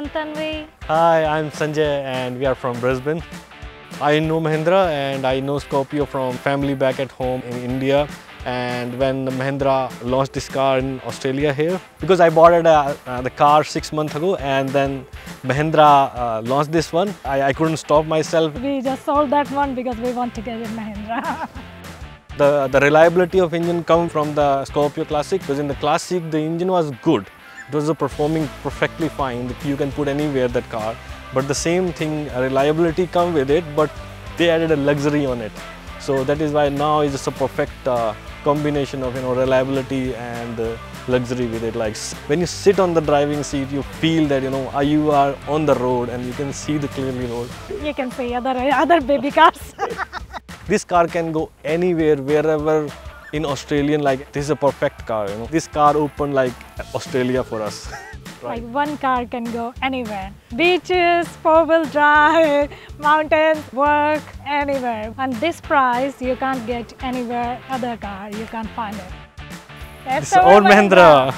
and Tanvi. Hi, I'm Sanjay and we are from Brisbane. I know Mahindra and I know Scorpio from family back at home in India. And when Mahindra launched this car in Australia here, because I bought it, uh, uh, the car six months ago and then Mahindra uh, launched this one, I, I couldn't stop myself. We just sold that one because we want to get in Mahindra. The, the reliability of engine come from the Scorpio Classic because in the Classic the engine was good. It was performing perfectly fine. You can put anywhere that car. But the same thing, reliability come with it, but they added a luxury on it. So that is why now it's just a perfect uh, combination of you know reliability and uh, luxury with it. Like when you sit on the driving seat, you feel that you know uh, you are on the road and you can see the clearly road. you can see other other baby cars. This car can go anywhere, wherever in Australian. Like this is a perfect car. You know, this car opened like Australia for us. Like one car can go anywhere. Beaches, four-wheel drive, mountains, work, anywhere. And this price, you can't get anywhere other car. You can't find it. That's This is our old Mahindra.